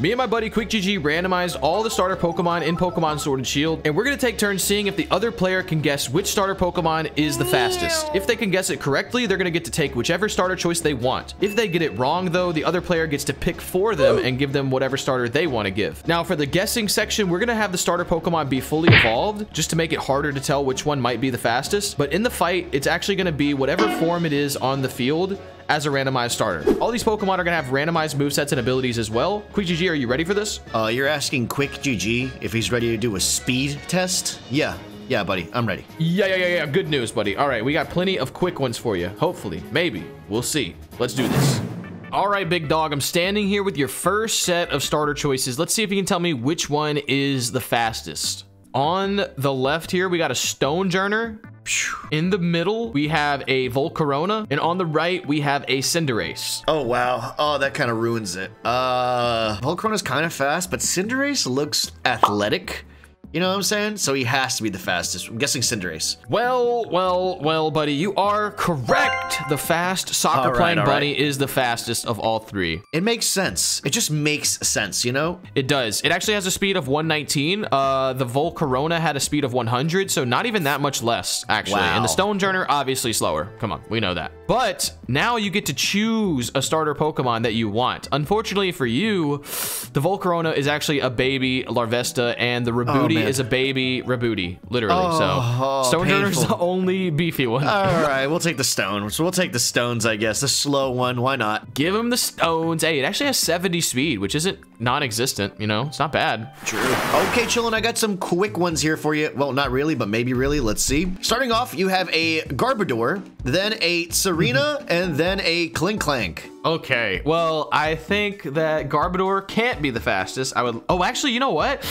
Me and my buddy Quick GG randomized all the starter Pokemon in Pokemon Sword and Shield, and we're gonna take turns seeing if the other player can guess which starter Pokemon is the fastest. If they can guess it correctly, they're gonna get to take whichever starter choice they want. If they get it wrong though, the other player gets to pick for them and give them whatever starter they want to give. Now for the guessing section, we're gonna have the starter Pokemon be fully evolved, just to make it harder to tell which one might be the fastest. But in the fight, it's actually gonna be whatever form it is on the field as a randomized starter. All these Pokemon are gonna have randomized movesets and abilities as well. Quick GG, are you ready for this? Uh, you're asking Quick GG if he's ready to do a speed test? Yeah, yeah, buddy, I'm ready. Yeah, yeah, yeah, yeah. Good news, buddy. All right, we got plenty of quick ones for you. Hopefully, maybe. We'll see. Let's do this. All right, big dog, I'm standing here with your first set of starter choices. Let's see if you can tell me which one is the fastest. On the left here, we got a Stonjourner. In the middle, we have a Volcarona. And on the right, we have a Cinderace. Oh, wow. Oh, that kind of ruins it. Uh, Volcarona's kind of fast, but Cinderace looks athletic. You know what I'm saying? So he has to be the fastest. I'm guessing Cinderace. Well, well, well, buddy, you are correct. The fast soccer right, playing bunny is the fastest of all three. It makes sense. It just makes sense, you know? It does. It actually has a speed of 119. Uh, the Volcarona had a speed of 100, so not even that much less, actually. Wow. And the Wow. Stonjourner, obviously slower. Come on, we know that. But now you get to choose a starter Pokemon that you want. Unfortunately for you, the Volcarona is actually a baby Larvesta, and the Rabuti oh, man. is a baby Rabuti, literally. Oh, so Stonjourner's painful. the only beefy one. All right, we'll take the stone. So we'll take the stones, I guess. The slow one, why not? Give him the stones. Hey, it actually has 70 speed, which isn't non-existent, you know? It's not bad. True. Okay, chillin', I got some quick ones here for you. Well, not really, but maybe really. Let's see. Starting off, you have a Garbodor, then a Tsareena, and then a Klinklang. Okay, well, I think that Garbodor can't be the fastest. I would. Oh, actually, you know what?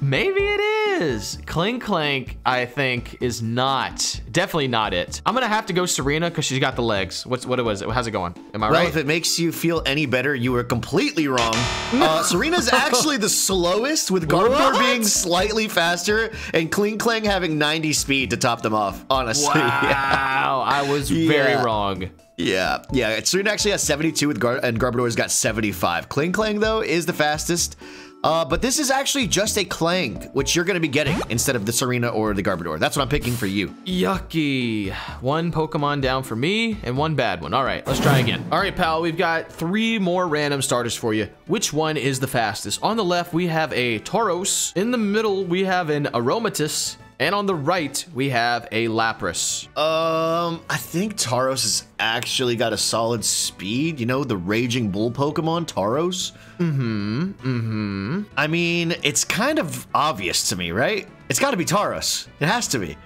Maybe it is. Klinklang, I think, is not. Definitely not it. I'm gonna have to go Tsareena because she's got the legs. What's what was it? How's it going? Am I Well, right? if it makes you feel any better, you were completely wrong. Uh, Tsareena's actually the slowest, with Garbodor What? being slightly faster and Klinklang having 90 speed to top them off, honestly. wow, I was very Yeah. wrong. Yeah, yeah. Tsareena actually has 72 with Gar and Garbodor's got 75. Klinklang though is the fastest. Uh, but this is actually just a Clang, which you're going to be getting instead of the Tsareena or the Garbodor. That's what I'm picking for you. Yucky. One Pokemon down for me and one bad one. All right, let's try again. All right, pal, we've got three more random starters for you. Which one is the fastest? On the left, we have a Tauros. In the middle, we have an Aromatisse. And on the right, we have a Lapras. Um, I think Tauros has actually got a solid speed. You know, the Raging Bull Pokemon, Tauros. Mm-hmm. Mm-hmm. I mean, it's kind of obvious to me, right? It's got to be Tauros. It has to be.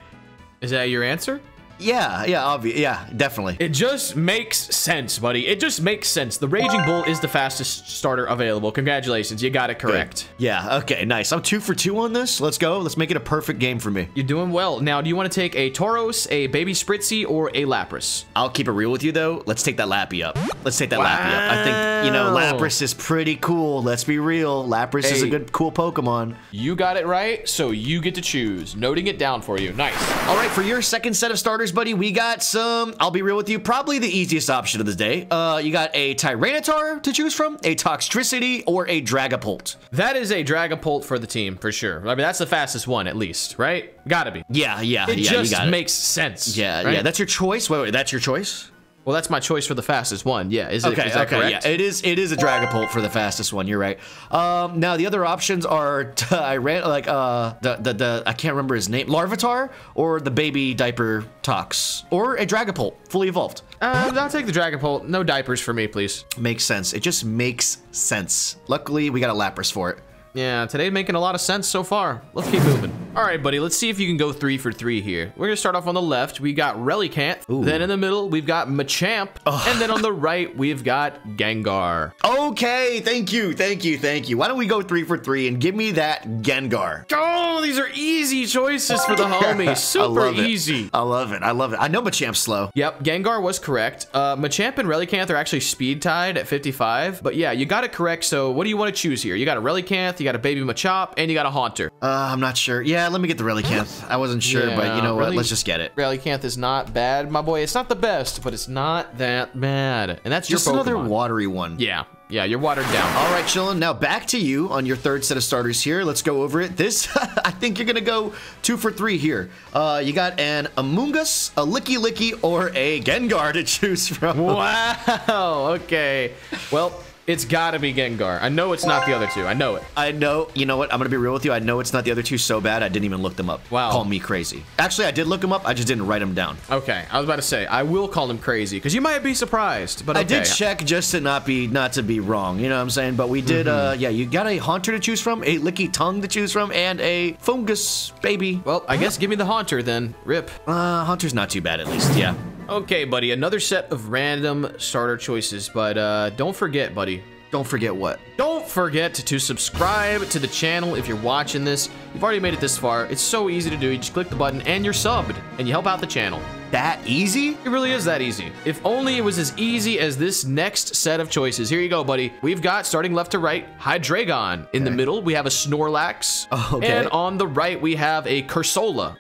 Is that your answer? Yeah, yeah, obvious. Yeah, definitely. It just makes sense, buddy. It just makes sense. The Raging Bull is the fastest starter available. Congratulations, you got it correct. Yeah, okay, nice. I'm two for two on this. Let's go. Let's make it a perfect game for me. You're doing well. Now, do you want to take a Tauros, a Baby Spritzee, or a Lapras? I'll keep it real with you though. Let's take that Lappy up. Let's take that Lappy up. I think, you know, Wow. Lapras is pretty cool. Let's be real. Lapras is a good, cool Pokemon. You got it right, so you get to choose. Noting it down for you. Nice. All right, for your second set of starters, buddy, we got some, I'll be real with you, probably the easiest option of the day. Uh, you got a Tyranitar to choose from, a Toxtricity, or a Dragapult. That is a Dragapult for the team, for sure. I mean, that's the fastest one, at least, right? Gotta be. Yeah, yeah, It yeah, just you got makes sense. Yeah, right? yeah, that's your choice. Wait, wait, that's your choice? Well, that's my choice for the fastest one. Yeah, is, it, Okay, is that okay, correct? yeah, it is. It is a Dragapult for the fastest one. You're right. Um, now the other options are I ran like uh the, the the I can't remember his name, Larvitar or the baby diaper Tox or a Dragapult fully evolved. Uh, I'll take the Dragapult. No diapers for me, please. Makes sense. It just makes sense. Luckily, we got a Lapras for it. Yeah, today making a lot of sense so far. Let's keep moving. All right, buddy, let's see if you can go three for three here. We're gonna start off on the left. We got Relicanth. Then in the middle, we've got Machamp. And then on the right, we've got Gengar. Okay, thank you, thank you, thank you. Why don't we go three for three and give me that Gengar? Oh, these are easy choices for the homies. I Super it. easy. I love it. I love it. I know Machamp's slow. Yep, Gengar was correct. Uh, Machamp and Relicanth are actually speed tied at 55. But yeah, you got it correct. So what do you want to choose here? You got a Relicanth, got a Baby Machop, and you got a Haunter. Uh, I'm not sure. Yeah, let me get the Relicanth. I wasn't sure, but you know what? really- Let's just get it. Relicanth is not bad, my boy. It's not the best, but it's not that bad. And that's Just another watery one. Yeah, Yeah, you're watered down. All right, chillin'. Now back to you on your third set of starters here. Let's go over it. This, I think you're gonna go two for three here. Uh, you got an Amoonguss, a Lickilicky, or a Gengar to choose from. Wow. Okay. Well, it's gotta be Gengar. I know it's not the other two. I know it. I know. You know what? I'm gonna be real with you. I know it's not the other two so bad. I didn't even look them up. Wow. Call me crazy. Actually, I did look them up. I just didn't write them down. Okay, I was about to say I will call them crazy because you might be surprised, but okay. I did check just to not be not to be wrong. You know what I'm saying? But we did. Mm-hmm. uh Yeah, you got a Haunter to choose from, a Lickitung to choose from, and a Fungus baby. Well, I guess give me the Haunter then. Rip. Uh, Haunter's not too bad at least. Yeah. Okay, buddy, another set of random starter choices, but uh, don't forget, buddy. Don't forget what. Don't forget to subscribe to the channel if you're watching this. You've already made it this far. It's so easy to do. You just click the button and you're subbed, and you help out the channel. That easy? It really is that easy. If only it was as easy as this next set of choices. Here you go, buddy. We've got, starting left to right, Hydreigon. In the middle, we have a Snorlax. Oh, Okay. And on the right, we have a Cursola.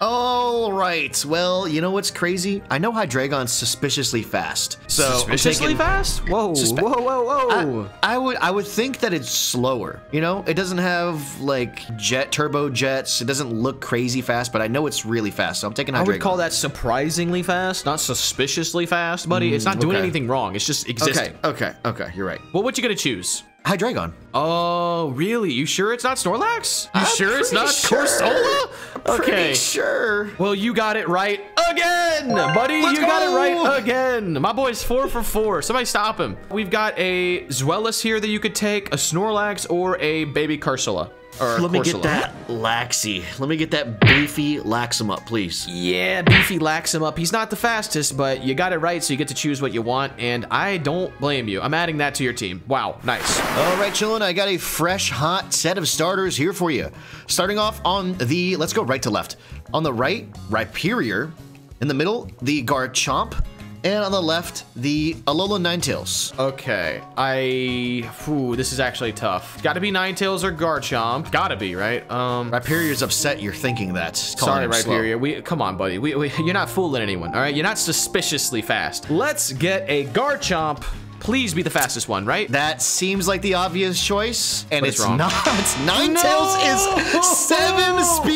All right. Well, you know what's crazy? I know Hydreigon's suspiciously fast. So Suspiciously taking- fast? Whoa, Suspe- whoa, whoa, whoa. I, I would I would think that it's slower. You know, it doesn't have like jet turbo jets. It doesn't look crazy fast, but I know it's really fast. So I'm taking Hydreigon. I would call that surprisingly fast, not suspiciously fast, buddy. it's not doing mm, okay. anything wrong. It's just existing. Okay. Okay. Okay. You're right. Well, what you gonna choose? Hydreigon. Oh, really? You sure it's not Snorlax? You I'm sure it's not sure. Corsola? Pretty Okay. sure. Well, you got it right again, buddy. Let's you got it right again. My boy's four for four. Somebody stop him. We've got a Zweilous here that you could take, a Snorlax, or a baby Cursula. Or Let me get that Laxy. Let me get that beefy Laxum up, please. Yeah, Beefy lacks him up. He's not the fastest, but you got it right, so you get to choose what you want, and I don't blame you. I'm adding that to your team. Wow, nice. All right, chillin', I got a fresh, hot set of starters here for you. Starting off on the, let's go right to left. On the right, Rhyperior. In the middle, the Garchomp. And on the left, the Alola Ninetales. Okay, I... Whew, this is actually tough. Gotta be Ninetales or Garchomp. Gotta be, right? Um, Rhyperior's upset you're thinking that. sorry, slow. Rhyperior. We, come on, buddy. We, we, you're not fooling anyone, all right? You're not suspiciously fast. Let's get a Garchomp. Please be the fastest one, right? That seems like the obvious choice, and it's, it's wrong. not. Ninetales is seven speed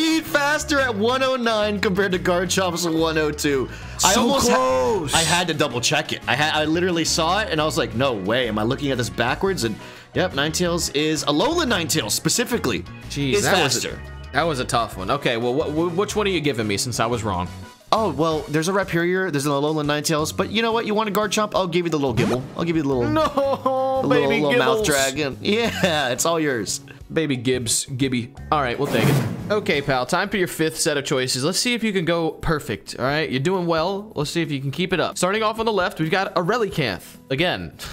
faster at 109 compared to Garchomp's 102. I So almost ha- close. I had to double check it. I had I literally saw it, and I was like, no way. Am I looking at this backwards? And yep, Ninetales is Alola Ninetales specifically. Jeez, is that was, a, that was a tough one. Okay, well, what, wh- which one are you giving me since I was wrong? Oh well, there's a Rhyperior, there's an Alola Ninetales, but you know what? You want a Garchomp? I'll give you the little Gible. I'll give you the little, No, the baby little, little mouth dragon. Yeah, it's all yours. Baby Gibbs, Gibby. All right, we'll take it. Okay, pal, time for your fifth set of choices. Let's see if you can go perfect, all right? You're doing well. Let's see if you can keep it up. Starting off on the left, we've got a Relicanth. Again.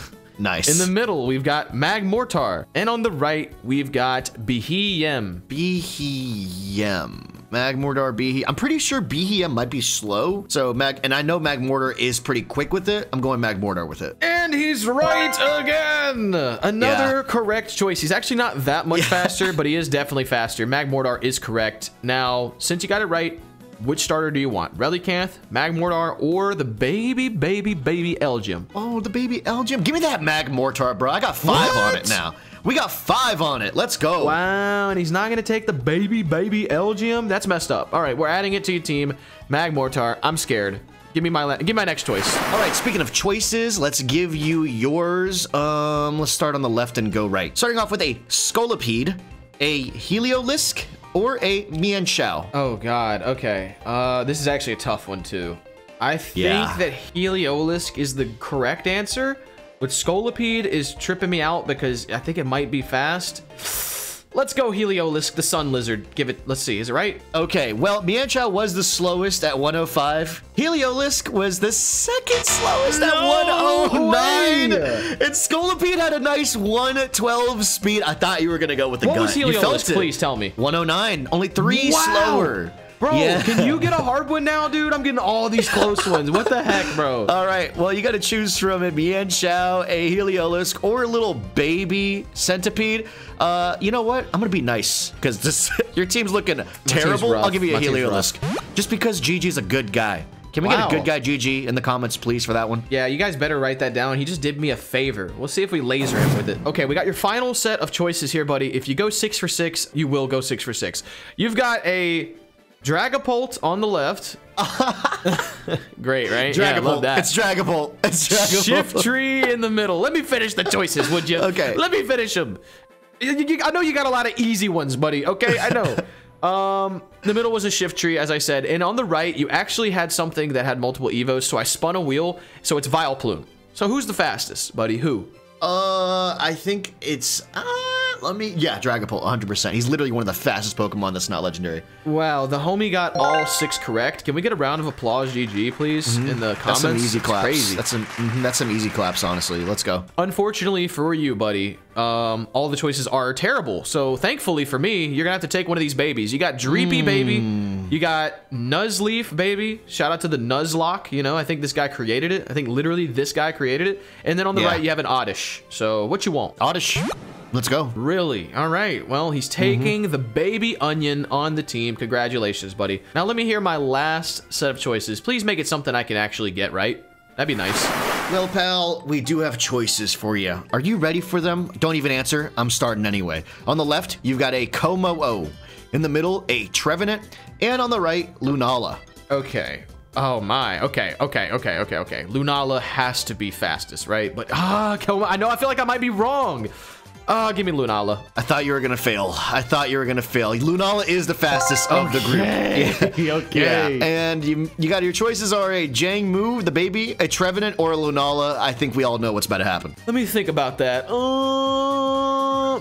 Nice. In the middle, we've got Magmortar. And on the right, we've got Beheeyem. Beheeyem. Magmortar Behe. I'm pretty sure Beheeyem might be slow. So Mag and I know Magmortar is pretty quick with it. I'm going Magmortar with it. And he's right again! Another Yeah. correct choice. He's actually not that much faster, but he is definitely faster. Magmortar is correct. Now, since you got it right, which starter do you want? Relicanth, Magmortar, or the baby, baby, baby Elgyem? Oh, the baby Elgyem. Give me that Magmortar, bro. I got five on it now. We got five on it. Let's go. Wow, and he's not gonna take the baby, baby Elgyem? That's messed up. All right, we're adding it to your team. Magmortar, I'm scared. Give me my give me my next choice. All right, speaking of choices, let's give you yours. Um, let's start on the left and go right. Starting off with a Scolipede, a Heliolisk, or a Mienshao. Oh God. Okay. Uh, this is actually a tough one too. I think Yeah. that Heliolisk is the correct answer, but Scolipede is tripping me out because I think it might be fast. Let's go Heliolisk, the sun lizard. Give it. Let's see. Is it right? Okay, well, Mienshao was the slowest at 105. Heliolisk was the second slowest at 109. way! And Scolipede had a nice 112 speed. I thought you were going to go with the What gut. was Heliolisk? Please tell me. 109. Only three Wow! slower. Bro, Yeah. can you get a hard one now, dude? I'm getting all these close ones. What the heck, bro? All right, well, you got to choose from a Mienshao, a Heliolisk, or a little baby centipede. Uh, you know what? I'm gonna be nice because this your team's looking terrible. rough. I'll give you a My Heliolisk, just because GG's a good guy. Can we get a good guy GG in the comments, please, for that one? Yeah, you guys better write that down. He just did me a favor. We'll see if we laser him with it. Okay, we got your final set of choices here, buddy. If you go six for six, you will go six for six. You've got a Dragapult on the left. Great, right? Yeah, I love Dragapult. that. It's Dragapult. It's Dragapult. Shiftry in the middle. Let me finish the choices, would you? Okay. Let me finish them. I know you got a lot of easy ones, buddy. Okay, I know. um, the middle was a Shiftry, as I said, and on the right, you actually had something that had multiple evos. So I spun a wheel. So it's Vileplume. So who's the fastest, buddy? Who? Uh, I think it's. Uh, let me. Yeah, Dragapult, 100%. He's literally one of the fastest Pokemon that's not legendary. Wow, the homie got all six correct. Can we get a round of applause, GG, please, in the comments? That's some easy It's claps. Crazy. That's some. mhm, that's some easy claps. Honestly, let's go. Unfortunately for you, buddy, um, all the choices are terrible. So thankfully for me, you're gonna have to take one of these babies. You got Dreepy baby, you got Nuzleaf baby. Shout out to the Nuzlocke. You know, I think this guy created it. I think literally this guy created it. And then on the Yeah. right, you have an Oddish. So what you want? Oddish, let's go. Really? All right. Well, he's mm-hmm. taking the baby onion on the team. Congratulations, buddy. Now let me hear my last set of choices. Please make it something I can actually get right. That'd be nice. Well, pal, we do have choices for you. Are you ready for them? Don't even answer. I'm starting anyway. On the left, you've got a Kommo-o. In the middle, a Trevenant. And on the right, Lunala. Okay. Oh my. Okay. Okay. Okay. Okay. Okay. Lunala has to be fastest, right? But ah, I know. I feel like I might be wrong. Ah, give me Lunala. I thought you were gonna fail. I thought you were gonna fail. Lunala is the fastest of the group. Okay. okay. Yeah, and you you got your choices are a Jangmo-o, the baby, a Trevenant, or a Lunala. I think we all know what's about to happen. Let me think about that. Uh,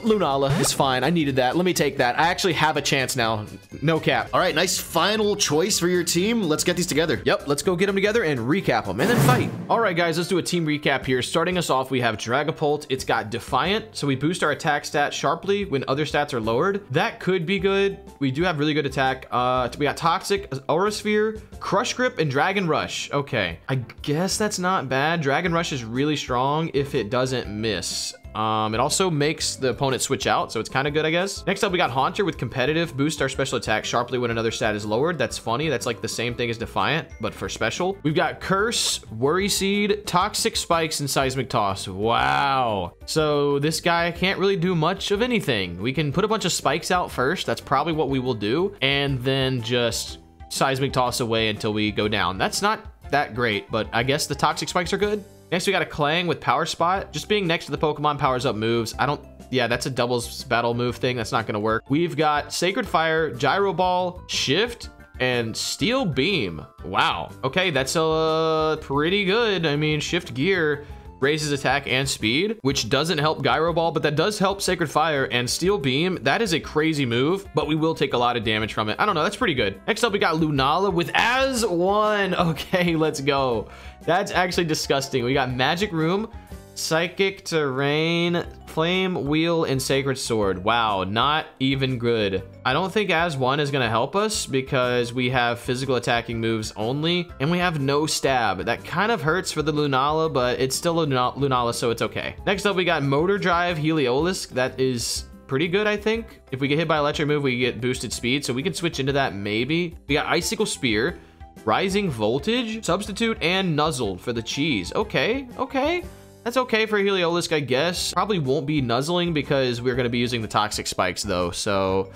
Lunala is fine. I needed that. Let me take that. I actually have a chance now. No cap. All right, nice final choice for your team. Let's get these together. Yep, let's go get them together and recap them and then fight. All right, guys, let's do a team recap here. Starting us off, we have Dragapult. It's got Defiant, so we boost our attack stat sharply when other stats are lowered. That could be good. We do have really good attack. Uh, we got Toxic, Aura Sphere, Crush Grip, and Dragon Rush. Okay, I guess that's not bad. Dragon Rush is really strong if it doesn't miss. Um, it also makes the opponent switch out, so it's kind of good, I guess. Next up, we got Haunter with competitive. Boost our special attack sharply when another stat is lowered. That's funny. That's like the same thing as Defiant, but for special. We've got Curse, Worry Seed, Toxic Spikes, and Seismic Toss. Wow. So this guy can't really do much of anything. We can put a bunch of spikes out first. That's probably what we will do. And then just Seismic Toss away until we go down. That's not that great, but I guess the Toxic Spikes are good. Next, we got a Klang with Power Spot. Just being next to the Pokemon powers up moves. I don't... Yeah, that's a doubles battle move thing. That's not going to work. We've got Sacred Fire, Gyro Ball, Shift, and Steel Beam. Wow. Okay, that's uh, pretty good. I mean, Shift Gear raises attack and speed, which doesn't help Gyro Ball, but that does help Sacred Fire and Steel Beam. That is a crazy move, but we will take a lot of damage from it. I don't know, that's pretty good. Next up, we got Lunala with as one. Okay, let's go. That's actually disgusting. We got Magic Room, Psychic Terrain, Flame Wheel, and Sacred Sword. Wow, not even good. I don't think as one is gonna help us because we have physical attacking moves only, and we have no stab. That kind of hurts for the Lunala, but it's still a Luna- Lunala, so it's okay. Next up, we got Motor Drive Heliolisk. That is pretty good, I think. If we get hit by electric move, we get boosted speed, so we can switch into that maybe. We got Icicle Spear, Rising Voltage, Substitute, and Nuzzle for the cheese. Okay, okay. That's okay for Heliolisk, I guess. Probably won't be nuzzling because we're going to be using the Toxic Spikes, though, so...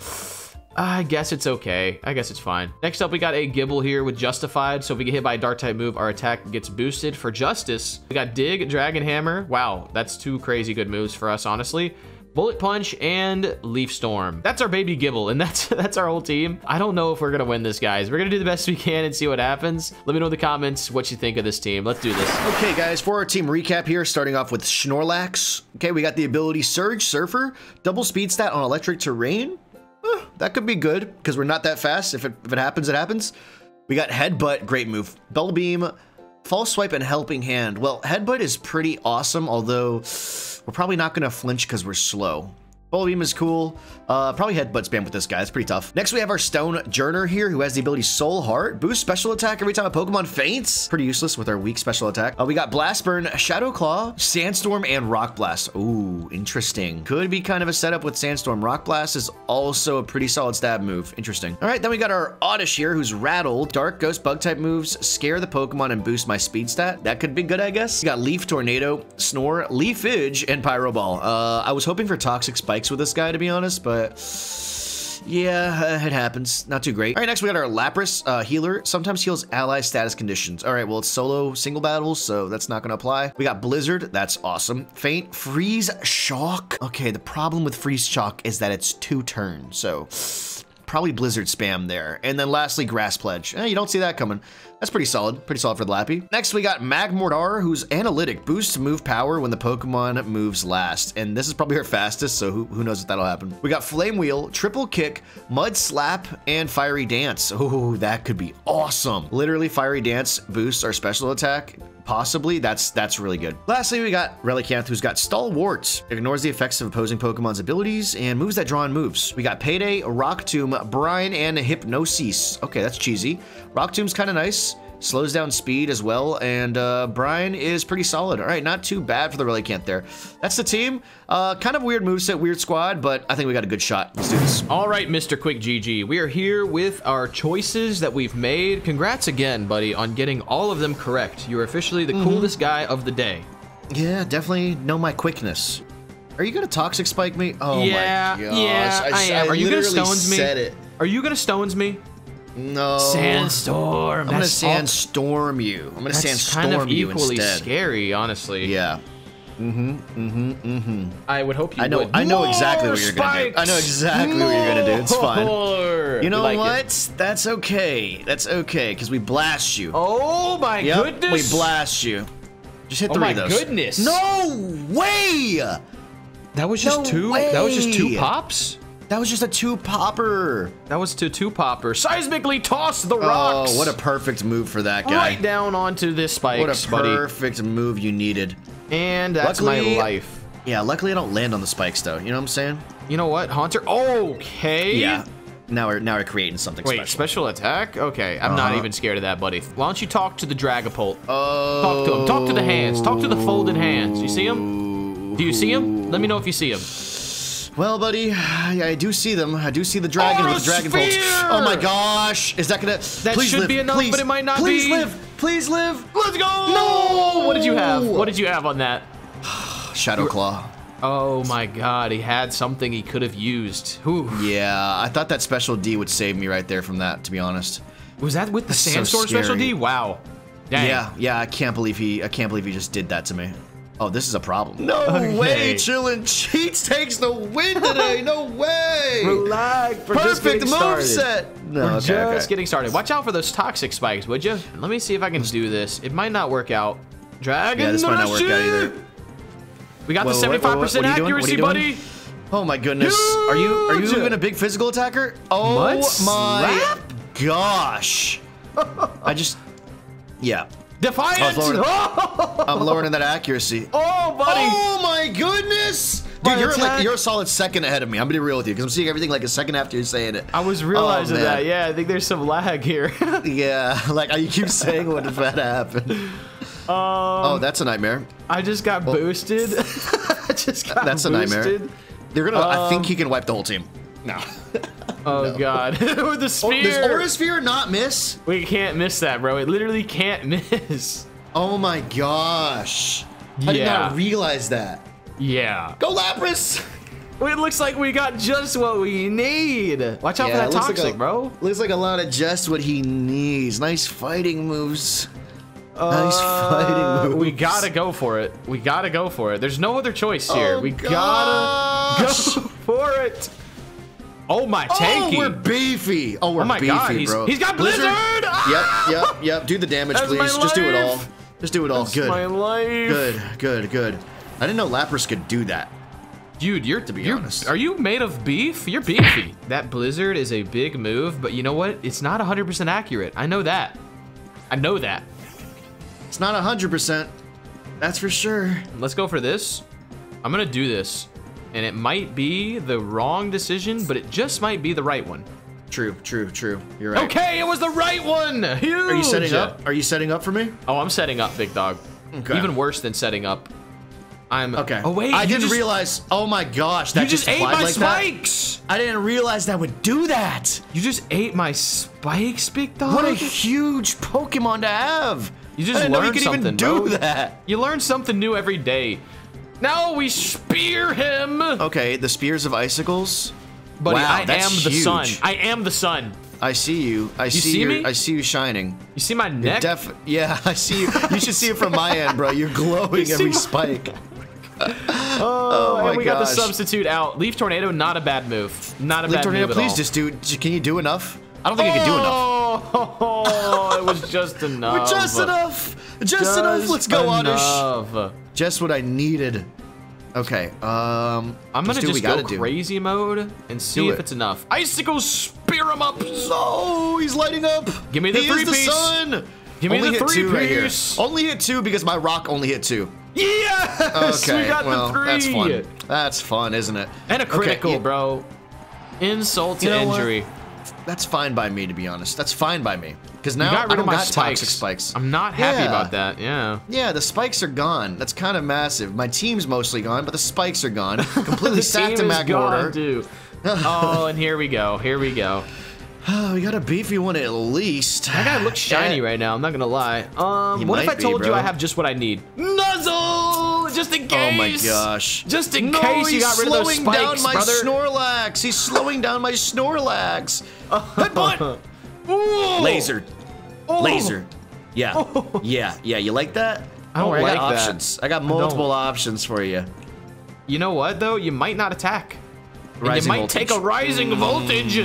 I guess it's okay. I guess it's fine. Next up, we got a Gible here with Justified. So if we get hit by a Dark type move, our attack gets boosted. For Justice, we got Dig, Dragon Hammer. Wow, that's two crazy good moves for us, honestly. Bullet Punch and Leaf Storm. That's our baby Gible, and that's that's our whole team. I don't know if we're gonna win this, guys. We're gonna do the best we can and see what happens. Let me know in the comments what you think of this team. Let's do this. Okay, guys, for our team recap here, starting off with Snorlax. Okay, we got the ability Surge Surfer, double speed stat on electric terrain. Eh, that could be good because we're not that fast. If it, if it happens, it happens. We got Headbutt, great move. Bell Beam, False Swipe, and Helping Hand. Well, Headbutt is pretty awesome, although we're probably not going to flinch because we're slow. Bubble Beam is cool. Uh, probably headbutt spam with this guy. It's pretty tough. Next, we have our Stonjourner here, who has the ability Soul Heart. Boost special attack every time a Pokemon faints. Pretty useless with our weak special attack. Uh, we got Blast Burn, Shadow Claw, Sandstorm, and Rock Blast. Ooh, interesting. Could be kind of a setup with Sandstorm. Rock Blast is also a pretty solid stab move. Interesting. All right, then we got our Oddish here, who's Rattled. Dark Ghost Bug type moves, scare the Pokemon and boost my speed stat. That could be good, I guess. We got Leaf Tornado, Snore, Leafage, and Pyro Ball. Uh, I was hoping for Toxic With this guy, to be honest, but yeah, it happens. Not too great. All right, next we got our Lapras uh, healer. Sometimes heals ally status conditions. All right, well, it's solo single battles, so that's not going to apply. We got Blizzard. That's awesome. Feint, Freeze, Shock. Okay, the problem with Freeze Shock is that it's two turns, so probably Blizzard spam there. And then lastly, Grass Pledge. Eh, you don't see that coming. That's pretty solid. Pretty solid for the Lappy. Next, we got Magmortar, who's analytic. Boosts move power when the Pokemon moves last. And this is probably her fastest, so who, who knows if that'll happen. We got Flame Wheel, Triple Kick, Mud Slap, and Fiery Dance. Oh, that could be awesome. Literally, Fiery Dance boosts our special attack possibly that's that's really good. Lastly we got relicanth who's got stalwart ignores the effects of opposing pokemon's abilities and moves that draw on moves. We got payday rock tomb brine and hypnosis. Okay that's cheesy. Rock tomb's kind of nice slows down speed as well, and uh, Brine is pretty solid. All right, not too bad for the Relicanth there. That's the team. Uh, kind of weird moveset, weird squad, but I think we got a good shot. Let's do this. All right, Mr. Quick GG, we are here with our choices that we've made. Congrats again, buddy, on getting all of them correct. You're officially the mm -hmm. coolest guy of the day. Yeah, definitely know my quickness. Are you gonna toxic spike me? Oh yeah, my gosh. Yeah, I, I am. I are you gonna stones me? Said it. Are you gonna stones me? No. Sandstorm. I'm gonna sandstorm all... you. I'm gonna sandstorm kind of you equally instead. scary, honestly. Yeah. Mm-hmm. Mm-hmm. Mm-hmm. I would hope you I know. would. I know More exactly what you're gonna do. I know exactly More. what you're gonna do. It's fine. You know like what? It. That's okay. That's okay because we blast you. Oh my yep, goodness. We blast you. Just hit oh three of those. Oh my goodness. No way. That was just no two. Way. That was just two pops. That was just a two popper. That was to two popper. Seismically toss the rocks. Oh, what a perfect move for that guy. Right down onto this spike, What a perfect move you needed. And that's luckily, my life. Yeah, luckily I don't land on the spikes though. You know what I'm saying? You know what, Haunter? Okay. Yeah. Now we're now we're creating something Wait, special. special attack? Okay, I'm uh -huh. not uh-huh. even scared of that, buddy. Why don't you talk to the Dragapult? Oh. Talk to him. Talk to the hands. Talk to the folded hands. You see him? Do you see him? Let me know if you see him. Well, buddy, I do see them. I do see the dragon with the dragon bolts. Oh my gosh! Is that gonna? That please should live. be enough, please, but it might not please be. Please live. Please live. Let's go! No! What did you have? What did you have on that? Shadow Claw. Oh my god, he had something he could have used. Whew. Yeah, I thought that special D would save me right there from that, to be honest. Was that with the Sandstorm so special D? Wow. Dang. Yeah, yeah, I can't believe he I can't believe he just did that to me. Oh, this is a problem. No okay. way, Chillin' Cheats takes the win today. No way. Relax. We're Perfect move set. No, We're okay, just okay. getting started. Watch out for those toxic spikes, would you? Let me see if I can do this. It might not work out. Dragon Yeah, this might not work out either. We got Whoa, the 75% accuracy, buddy. Oh my goodness. Huge. Are you are you even a big physical attacker? Oh Mud my slap? gosh. I just Yeah. Defiant! Lowering, I'm lowering that accuracy. Oh, buddy! Oh my goodness! Dude, you're like you're a solid second ahead of me. I'm gonna be real with you because I'm seeing everything like a second after you're saying it. I was realizing oh, that. Yeah, I think there's some lag here. yeah, like you keep saying what if that happened. Um, oh, that's a nightmare. I just got well, boosted. I just got That's boosted. a nightmare. They're gonna. Um, I think he can wipe the whole team. No. Oh no. god. With the sphere. Oh, does Aura Sphere not miss? We can't miss that, bro. It literally can't miss. Oh my gosh. Yeah. I did not realize that. Yeah. Go Lapras! It looks like we got just what we need. Watch out yeah, for that toxic, like a, bro. Looks like a lot of just what he needs. Nice fighting moves. Uh, nice fighting moves. We gotta go for it. We gotta go for it. There's no other choice here. Oh, we gotta go for it. Oh my tanky. Oh, we're beefy. Oh, we're oh my beefy, God. He's, bro. he's got Blizzard. Blizzard. Ah! Yep, yep, yep. Do the damage, That's please. Just do it all. Just do it all. That's good. my life. Good, good, good. I didn't know Lapras could do that. Dude, you're to be you're, honest. Are you made of beef? You're beefy. that Blizzard is a big move, but you know what? It's not 100% accurate. I know that. I know that. It's not 100%. That's for sure. Let's go for this. I'm gonna do this. And it might be the wrong decision, but it just might be the right one. True, true, true. You're right. Okay, it was the right one. Huge. Are you setting up? Are you setting up for me? Oh, I'm setting up, big dog. Okay. Even worse than setting up. I'm Okay. Oh wait, I didn't just, realize. Oh my gosh, that You just, ate my like that? spikes. I didn't realize that would do that. You just ate my spikes, big dog. What a huge Pokemon to have. You just didn't you learned could even something, do bro. that. You learn something new every day. Now we spear him. Okay, the spears of icicles. Buddy, wow, I am the huge. sun. I am the sun. I see you. I see, see your, me? I see you shining. You see my neck? Def yeah, I see you. You should see it from my end, bro. You're glowing see every my- spike. Oh, oh, my and we got the substitute out. Leaf tornado, not a bad move. Not a Leaf bad tornado, move at please all. just do. Can you do enough? I don't think I can do enough. Oh, it was just enough. Just enough. Just, enough. Let's go, Oddish. Just what I needed. Okay. Um. I'm gonna let's do what just go gotta do. crazy mode and see Do if it. it's enough. Icicle, spear him up. No, he's lighting up. Give me the he is three-piece. the sun. Give me only the hit two right here. Only hit two because my rock only hit two. Yes, Okay, we got well, the three. that's fun. That's fun, isn't it? And a Okay, critical, yeah, bro. Insult to You know what? That's fine by me, to be honest. That's fine by me. Because now You got rid I don't of my got spikes. toxic spikes. I'm not happy Yeah. about that. Yeah. Yeah, the spikes are gone. That's kind of massive. My team's mostly gone, but the spikes are gone. Completely stacked in back order. oh, and here we go. Here we go. Oh, we got a beefy one at least. That guy looks shiny Yeah. right now. I'm not gonna lie. Um, what if I be, told you. I have just what I need? Nuzzle, just in case. Oh my gosh. Just in no, case you got rid of those slowing spikes, down my brother. Snorlax. He's slowing down my Snorlax. Headbutt. Ooh. Laser. Oh. Laser. Yeah. Yeah. Yeah. You like that? I don't oh, worry, like I got that. options. I got multiple don't. options for you. You know what though? You might not attack. And you might voltage. take a rising voltage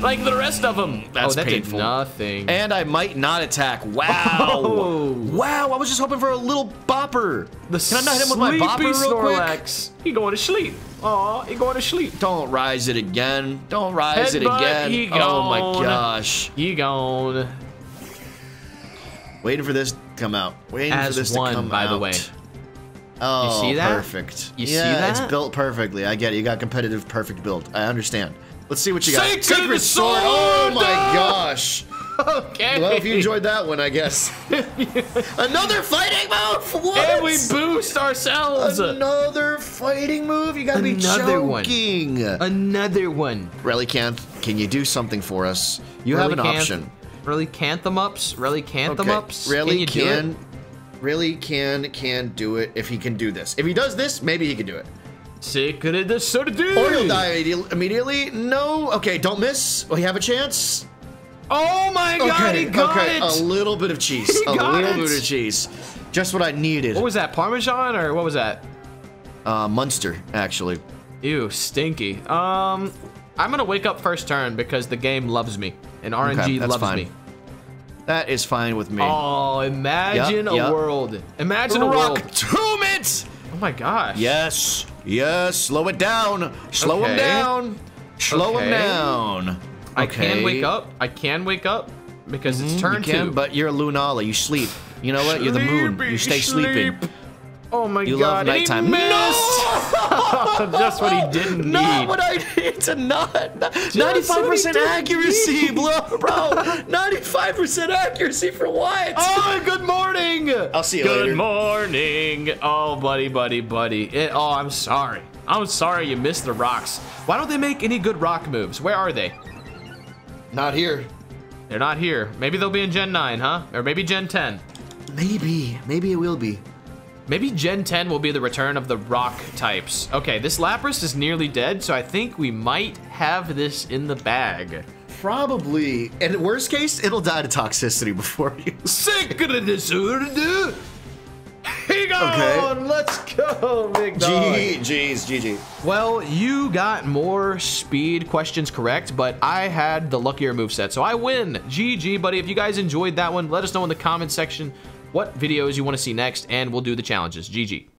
like the rest of them. Oh, That's oh, that painful. did nothing. And I might not attack. Wow. Oh. Wow. I was just hoping for a little bopper. the Can I not hit him with my sleepy bopper real quick? He going to sleep. Aw, he going to sleep. Don't rise it again. Don't rise it Headbutt, again. he Oh my gosh. He gone. Waiting for this to come out. Waiting As for this one, to come by out. the way. Oh, you see that? perfect. You see yeah, it's built perfectly. I get it. You got competitive, perfect build. I understand. Let's see what you got. Sacred sword. sword! Oh my gosh. Okay. Well, if you enjoyed that one, I guess. Another fighting move. What? and we boost ourselves. Another fighting move. You gotta Another be one. joking. Another one. Relicanth, can you do something for us? You have an option. Really can't them ups? Really can't them Okay, ups? Really can you do can, really can can do it if he can do this. If he does this, maybe he can do it. Secret the soda dude. Or he'll die immediately. No. Okay, don't miss. We have a chance. Oh my god, okay, he got okay. it. A little bit of cheese. He a little it. bit of cheese. Just what I needed. What was that? Parmesan or what was that? uh, Munster, actually. Ew, stinky. Um, I'm gonna wake up first turn because the game loves me and RNG Okay, that's loves fine. me. That is fine with me. Oh, imagine Yup, a yup. world. Imagine a Rock world. tomb it! Oh my gosh. Yes. Yes. Slow it down. Slow him down. Slow him Okay. down. I can wake up. I can wake up because it's turn Mm-hmm, You can, two. but you're a Lunala. You sleep. You know what? You're the moon. You stay sleeping. Sleep. Oh my You love god. and he nighttime. missed! Just what he didn't Not need. what I need to not. what 95% accuracy, need. bro. Bro, 95% accuracy for what? Oh, good morning. I'll see you good later. morning. Oh, buddy, buddy, buddy. It, oh, I'm sorry. I'm sorry you missed the rocks. Why don't they make any good rock moves? Where are they? Not here. They're not here. Maybe they'll be in Gen 9, huh? Or maybe Gen 10. Maybe. Maybe it will be. Maybe Gen 10 will be the return of the rock types. Okay, this Lapras is nearly dead, so I think we might have this in the bag. Probably. And worst case, it'll die to toxicity before you. He gone. Okay. Let's go, big dog. GG's, GG. Well, you got more speed questions correct, but I had the luckier moveset, so I win. GG, buddy. If you guys enjoyed that one, let us know in the comment section what videos you want to see next, and we'll do the challenges. GG.